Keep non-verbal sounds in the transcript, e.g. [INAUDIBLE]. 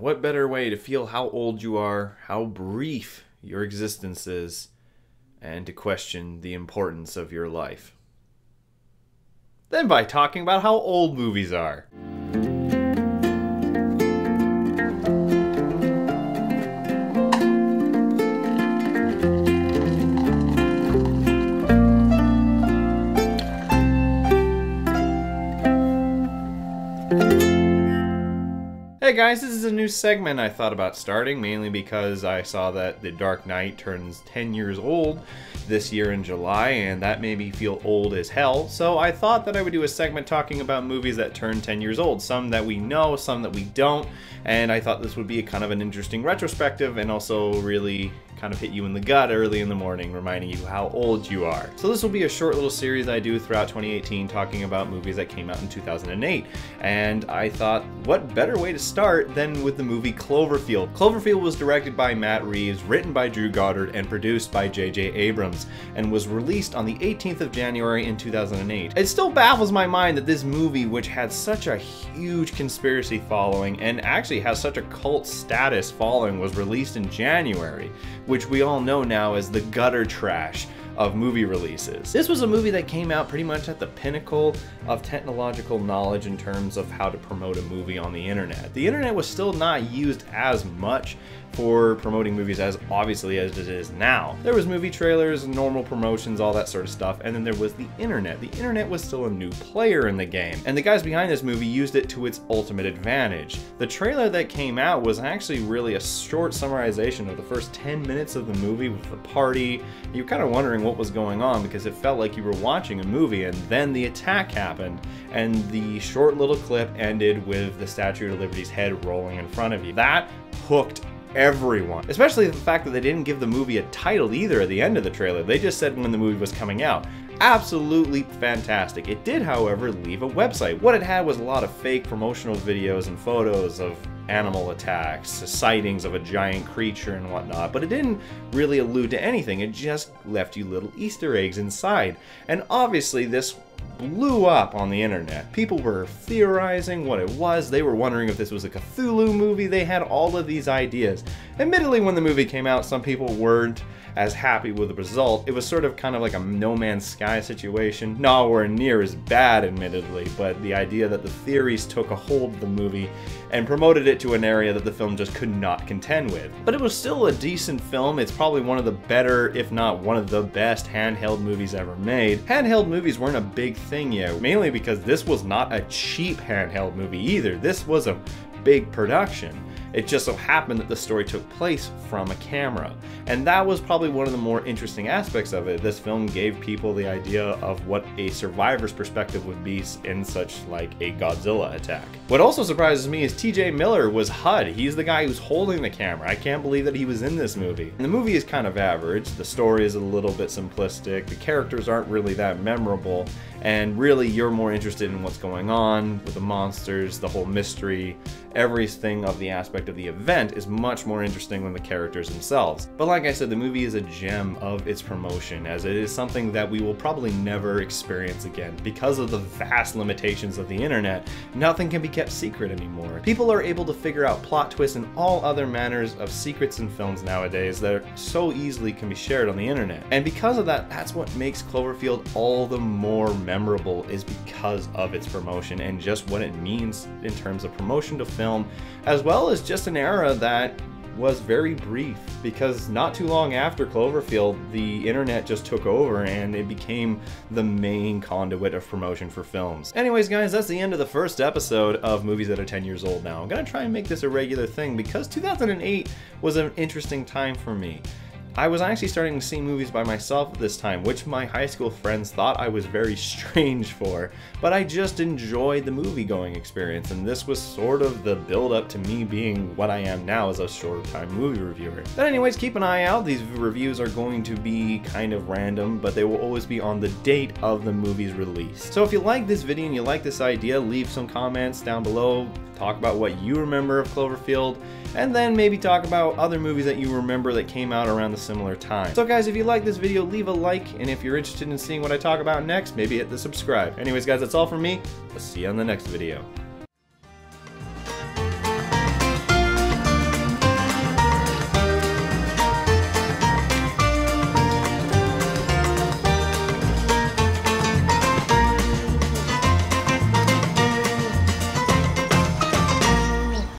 what better way to feel how old you are, how brief your existence is, and to question the importance of your life? Than by talking about how old movies are. Hey guys, this is a new segment I thought about starting, mainly because I saw that The Dark Knight turns 10 years old this year in July, and that made me feel old as hell. So I thought that I would do a segment talking about movies that turn 10 years old, some that we know, some that we don't, and I thought this would be a kind of an interesting retrospective and also really kind of hit you in the gut early in the morning, reminding you how old you are. So this will be a short little series I do throughout 2018 talking about movies that came out in 2008. And I thought, what better way to start than with the movie Cloverfield? Cloverfield was directed by Matt Reeves, written by Drew Goddard, and produced by J.J. Abrams, and was released on the 18th of January in 2008. It still baffles my mind that this movie, which had such a huge conspiracy following and actually has such a cult status following, was released in January which we all know now as the gutter trash of movie releases. This was a movie that came out pretty much at the pinnacle of technological knowledge in terms of how to promote a movie on the internet. The internet was still not used as much for promoting movies as obviously as it is now. There was movie trailers, normal promotions, all that sort of stuff, and then there was the internet. The internet was still a new player in the game, and the guys behind this movie used it to its ultimate advantage. The trailer that came out was actually really a short summarization of the first 10 minutes of the movie with the party. You're kind of wondering what was going on because it felt like you were watching a movie and then the attack happened and the short little clip ended with the Statue of Liberty's head rolling in front of you. That hooked everyone. Especially the fact that they didn't give the movie a title either at the end of the trailer. They just said when the movie was coming out. Absolutely fantastic. It did, however, leave a website. What it had was a lot of fake promotional videos and photos of animal attacks, sightings of a giant creature and whatnot, but it didn't really allude to anything. It just left you little Easter eggs inside. And obviously, this blew up on the internet. People were theorizing what it was, they were wondering if this was a Cthulhu movie, they had all of these ideas. Admittedly, when the movie came out, some people weren't as happy with the result. It was sort of kind of like a No Man's Sky situation. Nowhere near as bad, admittedly, but the idea that the theories took a hold of the movie and promoted it to an area that the film just could not contend with. But it was still a decent film. It's probably one of the better, if not one of the best handheld movies ever made. Handheld movies weren't a big thing yet, mainly because this was not a cheap handheld movie either. This was a big production. It just so happened that the story took place from a camera. And that was probably one of the more interesting aspects of it. This film gave people the idea of what a survivor's perspective would be in such like a Godzilla attack. What also surprises me is TJ Miller was HUD. He's the guy who's holding the camera. I can't believe that he was in this movie. And the movie is kind of average. The story is a little bit simplistic. The characters aren't really that memorable. And really, you're more interested in what's going on with the monsters, the whole mystery, everything of the aspect of the event is much more interesting than the characters themselves. But like I said, the movie is a gem of its promotion, as it is something that we will probably never experience again. Because of the vast limitations of the internet, nothing can be kept secret anymore. People are able to figure out plot twists and all other manners of secrets in films nowadays that so easily can be shared on the internet. And because of that, that's what makes Cloverfield all the more memorable is because of its promotion and just what it means in terms of promotion to film, as well as just an era that was very brief because not too long after Cloverfield, the internet just took over and it became the main conduit of promotion for films. Anyways, guys, that's the end of the first episode of Movies That Are 10 Years Old Now. I'm gonna try and make this a regular thing because 2008 was an interesting time for me. I was actually starting to see movies by myself at this time, which my high school friends thought I was very [LAUGHS] strange for, but I just enjoyed the movie going experience, and this was sort of the build up to me being what I am now as a short time movie reviewer. But anyways, keep an eye out, these reviews are going to be kind of random, but they will always be on the date of the movie's release. So if you like this video and you like this idea, leave some comments down below, talk about what you remember of Cloverfield, and then maybe talk about other movies that you remember that came out around the similar time. So guys, if you like this video, leave a like, and if you're interested in seeing what I talk about next, maybe hit the subscribe. Anyways guys, that's all from me. I'll see you on the next video.